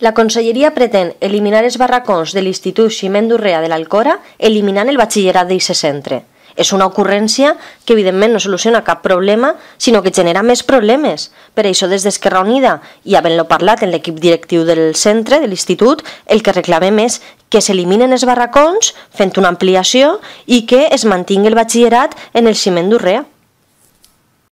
La conselleria pretén eliminar els barracons de l'Institut Ximent d'Urrea de l'Alcora eliminant el batxillerat d'aquest centre. És una ocurrència que evidentment no soluciona cap problema, sinó que genera més problemes. Per això des d'Esquerra Unida, i havent-lo parlat en l'equip directiu del centre, de l'institut, el que reclamem és que s'eliminen els barracons fent una ampliació i que es mantingui el batxillerat en el ciment d'Urrea.